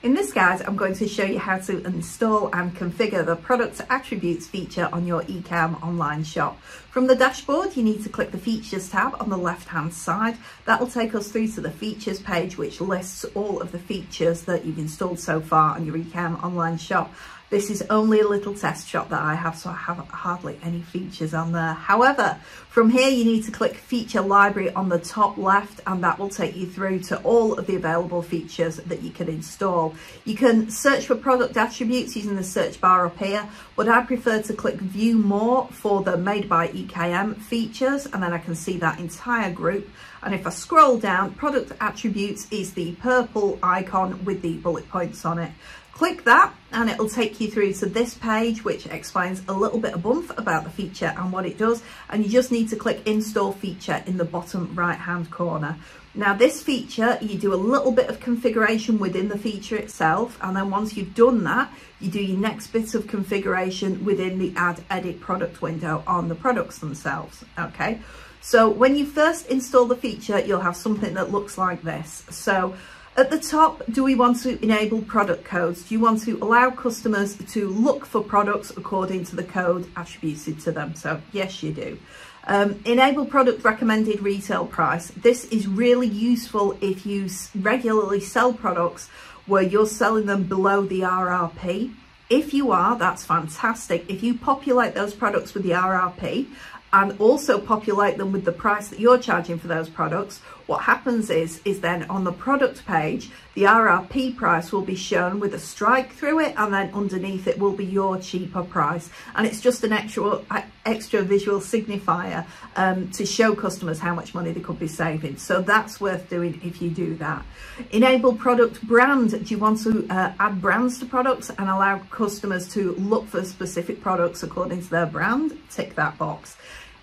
In this guide, I'm going to show you how to install and configure the product attributes feature on your EKM online shop. From the dashboard, you need to click the features tab on the left hand side. That will take us through to the features page, which lists all of the features that you've installed so far on your EKM online shop. This is only a little test shop that I have, so I have hardly any features on there. However, from here you need to click feature library on the top left and that will take you through to all of the available features that you can install. You can search for product attributes using the search bar up here, but I prefer to click view more for the made by EKM features and then I can see that entire group. And if I scroll down, product attributes is the purple icon with the bullet points on it. Click that and it'll take you through to this page which explains a little bit of bump about the feature and what it does. And you just need to click install feature in the bottom right hand corner. Now this feature you do a little bit of configuration within the feature itself. And then once you've done that you do your next bit of configuration within the add edit product window on the products themselves okay? So when you first install the feature you'll have something that looks like this. So at the top, do we want to enable product codes? Do you want to allow customers to look for products according to the code attributed to them? So yes, you do. Um, enable product recommended retail price. This is really useful if you regularly sell products where you're selling them below the RRP. If you are, that's fantastic. If you populate those products with the RRP and also populate them with the price that you're charging for those products, what happens is, is then on the product page, the RRP price will be shown with a strike through it and then underneath it will be your cheaper price. And it's just an extra, extra visual signifier um, to show customers how much money they could be saving. So that's worth doing if you do that. Enable product brand. Do you want to uh, add brands to products and allow customers to look for specific products according to their brand? Tick that box.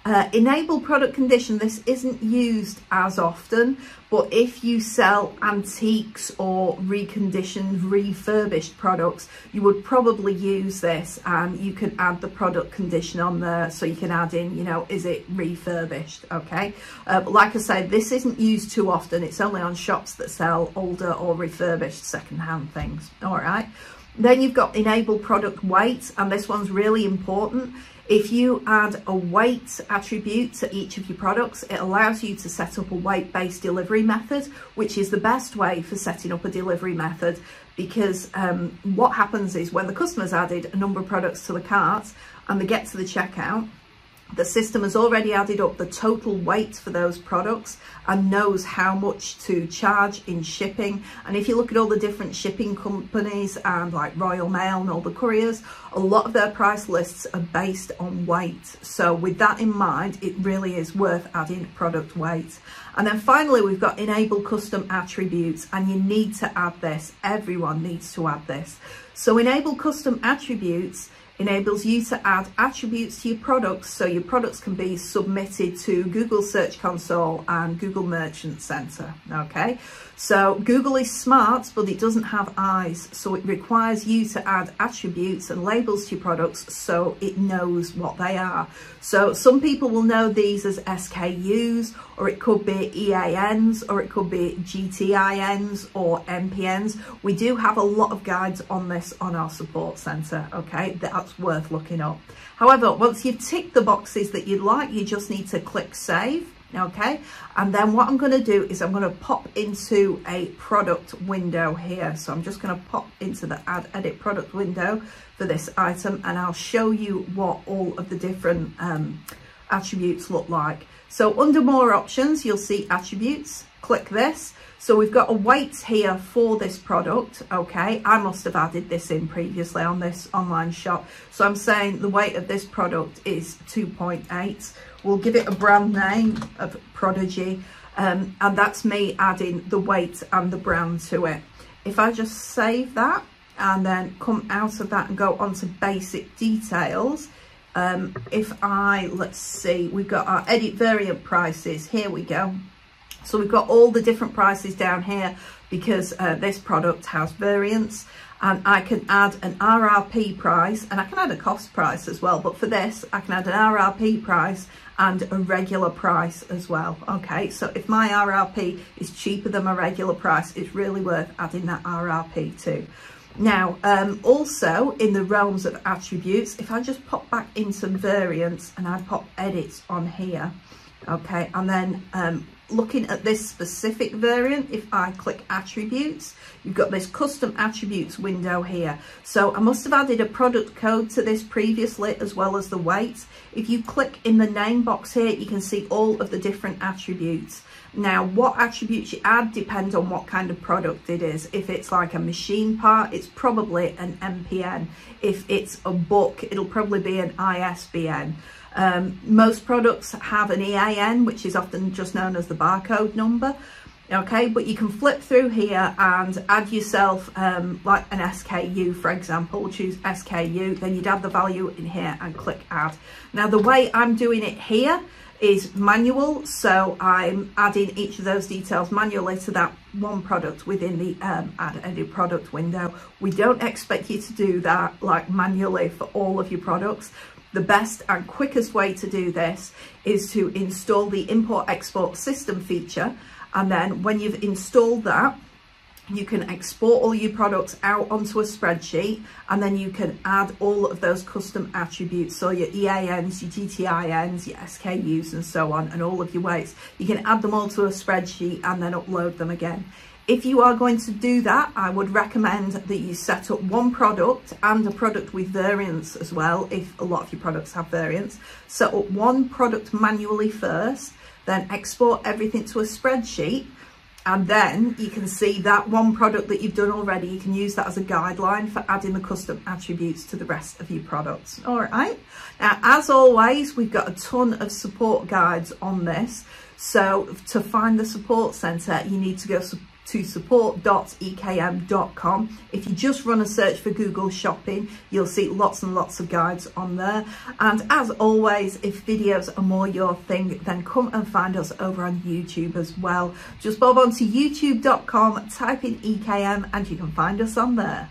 Uh, enable product condition, this isn't used as often, but if you sell antiques or reconditioned, refurbished products, you would probably use this and you can add the product condition on there. So you can add in, you know, is it refurbished? Okay. Uh, but like I said, this isn't used too often. It's only on shops that sell older or refurbished secondhand things. All right. Then you've got enable product weight, and this one's really important. If you add a weight attribute to each of your products, it allows you to set up a weight-based delivery method, which is the best way for setting up a delivery method because um, what happens is when the customer's added a number of products to the cart and they get to the checkout, the system has already added up the total weight for those products and knows how much to charge in shipping. And if you look at all the different shipping companies and like Royal Mail and all the couriers, a lot of their price lists are based on weight. So with that in mind, it really is worth adding product weight. And then finally, we've got enable custom attributes and you need to add this. Everyone needs to add this. So enable custom attributes enables you to add attributes to your products so your products can be submitted to Google Search Console and Google Merchant Center, okay? So Google is smart, but it doesn't have eyes, so it requires you to add attributes and labels to your products so it knows what they are. So some people will know these as SKUs, or it could be EANs, or it could be GTINs or MPNs. We do have a lot of guides on this on our support center, okay? That's worth looking up. However, once you've ticked the boxes that you'd like, you just need to click save okay? And then what I'm going to do is I'm going to pop into a product window here. So I'm just going to pop into the add edit product window for this item and I'll show you what all of the different um, attributes look like. So under more options you'll see attributes click this so we've got a weight here for this product, okay? I must have added this in previously on this online shop. So I'm saying the weight of this product is 2.8. We'll give it a brand name of Prodigy. Um, and that's me adding the weight and the brand to it. If I just save that and then come out of that and go on to basic details, um, if I, let's see, we've got our edit variant prices. Here we go. So we've got all the different prices down here because uh, this product has variants. And I can add an RRP price and I can add a cost price as well but for this I can add an RRP price and a regular price as well. Okay so if my RRP is cheaper than my regular price it's really worth adding that RRP too. Now um, also in the realms of attributes if I just pop back in some variants and I pop edits on here okay and then um, looking at this specific variant, if I click attributes, you've got this custom attributes window here. So I must have added a product code to this previously as well as the weight. If you click in the name box here, you can see all of the different attributes. Now, what attributes you add depends on what kind of product it is. If it's like a machine part, it's probably an MPN. If it's a book, it'll probably be an ISBN. Um, most products have an EAN, which is often just known as the barcode number. Okay, but you can flip through here and add yourself um, like an SKU, for example, choose SKU, then you'd add the value in here and click add. Now the way I'm doing it here is manual, so I'm adding each of those details manually to that one product within the um, add edit product window. We don't expect you to do that like manually for all of your products. The best and quickest way to do this is to install the import export system feature. And then when you've installed that, you can export all your products out onto a spreadsheet and then you can add all of those custom attributes so your EANs, your GTINs, your SKUs and so on and all of your weights you can add them all to a spreadsheet and then upload them again if you are going to do that, I would recommend that you set up one product and a product with variants as well, if a lot of your products have variants. Set up one product manually first, then export everything to a spreadsheet, and then you can see that one product that you've done already, you can use that as a guideline for adding the custom attributes to the rest of your products. All right. Now, as always, we've got a ton of support guides on this. So to find the support centre, you need to go to support.ekm.com. If you just run a search for Google Shopping, you'll see lots and lots of guides on there. And as always, if videos are more your thing, then come and find us over on YouTube as well. Just bob onto youtube.com, type in EKM and you can find us on there.